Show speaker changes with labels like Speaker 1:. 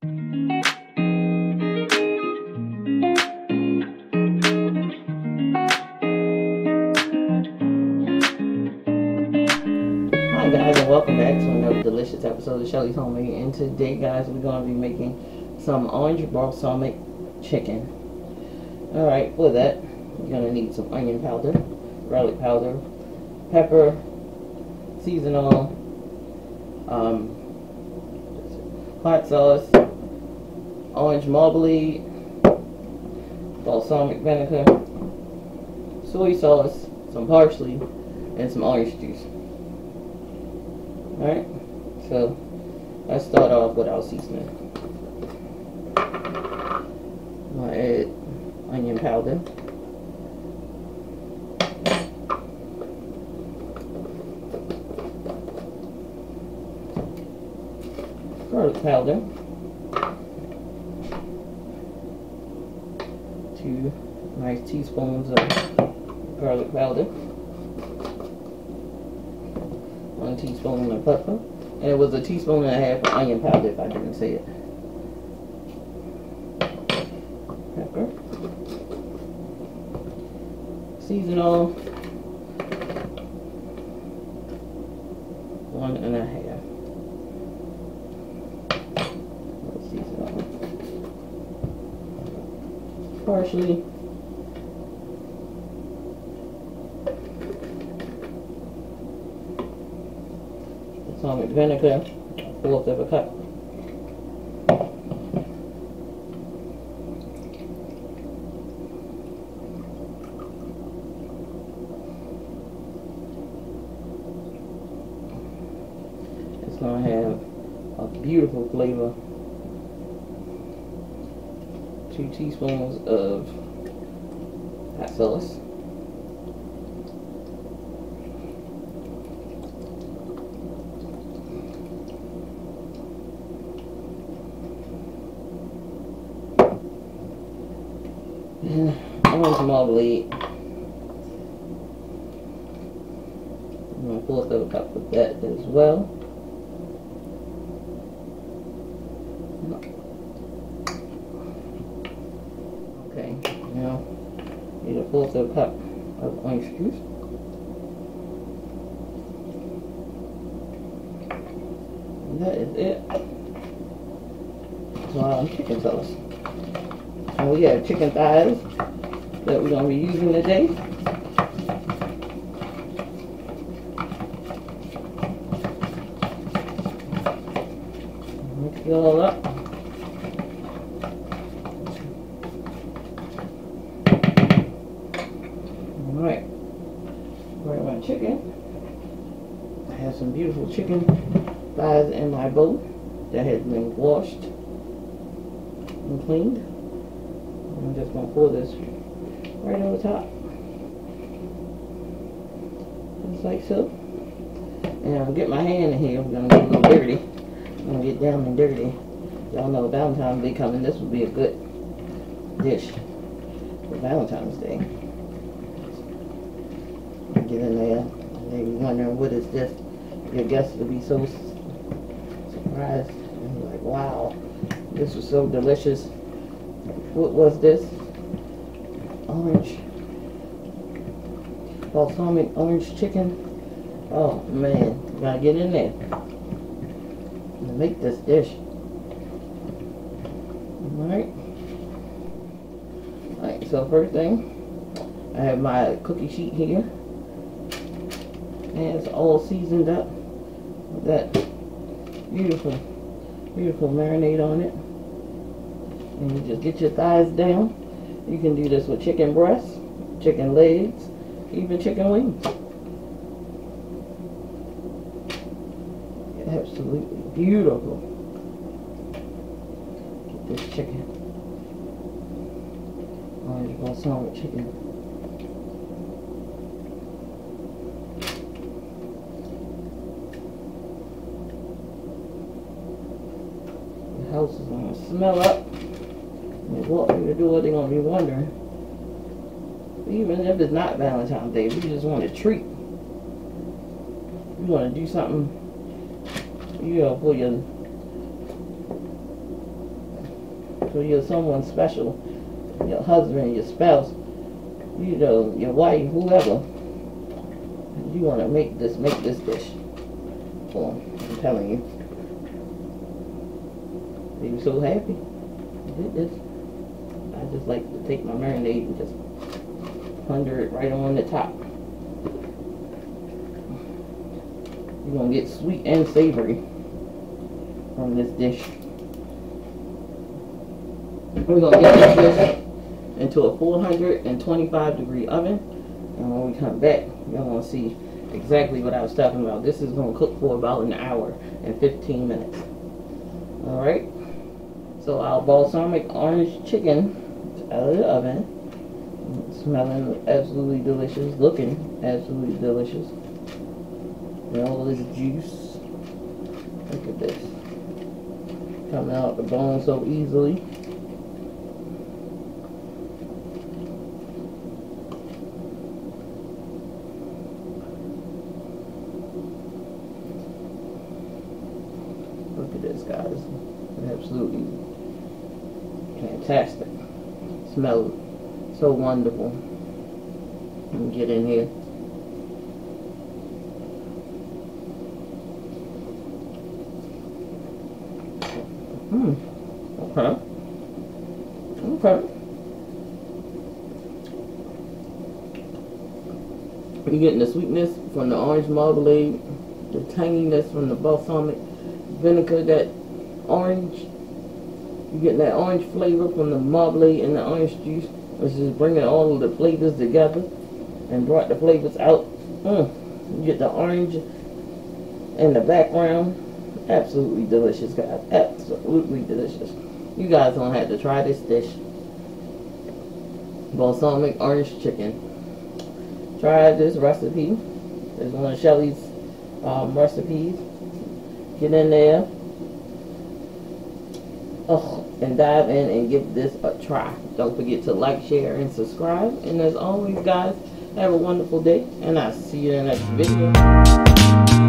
Speaker 1: Hi guys and welcome back to another delicious episode of Shelly's Homemade and today guys we're going to be making some orange balsamic chicken. Alright, for that you're going to need some onion powder, garlic powder, pepper, Season All, um, hot sauce, orange marmalade, balsamic vinegar, soy sauce, some parsley, and some orange juice. Alright, so let's start off with our seasoning. Gonna add onion powder. Garlic powder. Two nice teaspoons of garlic powder. One teaspoon of pepper. And it was a teaspoon and a half of onion powder if I didn't say it. Pepper. Season All. One and a half. Season All. Balsamic vinegar, fourth of a cup. It's going to have a beautiful flavor. Two teaspoons of hot sauce. And marmalade. I'm going to a cup of that as well. Okay, now need a fourth of a cup of orange juice. And that is it. So um, chicken sauce. And we have chicken thighs that we're going to be using today. Mix it all up. Alright. My chicken. I have some beautiful chicken thighs in my bowl that has been washed and cleaned. I'm just going to pour this right over top. Just like so. And I'll get my hand in here. I'm to get a little dirty. I'm to get down and dirty. Y'all know Valentine's Day coming. This would be a good dish for Valentine's Day. Get in there. They wondering what is this. Your guests will be so surprised. And like, wow, this was so delicious. What was this? Orange. Balsamic orange chicken. Oh man, gotta get in there. And make this dish. Alright. Alright, so first thing, I have my cookie sheet here. And it's all seasoned up with that beautiful, beautiful marinade on it. And you just get your thighs down. You can do this with chicken breasts, chicken legs, even chicken wings. Absolutely beautiful. Get this chicken. Oh, Orange balsamic chicken. The house is gonna smell up. They walk through the door, they're gonna be wondering. Even if it's not Valentine's Day, we just want a treat. You want to do something, you know, for your for your someone special, your husband, your spouse, you know, your wife, whoever. You want to make this, make this dish for. I'm telling you. They were so happy. Did this. I just like to take my marinade and just plunger it right on the top. You're gonna get sweet and savory from this dish. We're gonna get this dish into a 425 degree oven. And when we come back, you're gonna see exactly what I was talking about. This is gonna cook for about an hour and 15 minutes. Alright. So our balsamic orange chicken out of the oven. smelling absolutely delicious, looking absolutely delicious. And all this juice. Look at this. Coming out the bone so easily. Look at this, guys. Absolutely fantastic. Smell so wonderful. Get in here. Hmm. Okay. Okay. You're getting the sweetness from the orange marmalade, the tanginess from the balsamic vinegar, that orange. You're getting that orange flavor from the marmalade and the orange juice, which is bringing all of the flavors together and brought the flavors out. Mm. You get the orange in the background Absolutely delicious, guys. Absolutely delicious. You guys don't have to try this dish. Balsamic orange chicken. Try this recipe. It's one of Shelly's um, recipes. Get in there. And dive in and give this a try. Don't forget to like, share, and subscribe. And as always, guys, have a wonderful day. And I'll see you in the next video.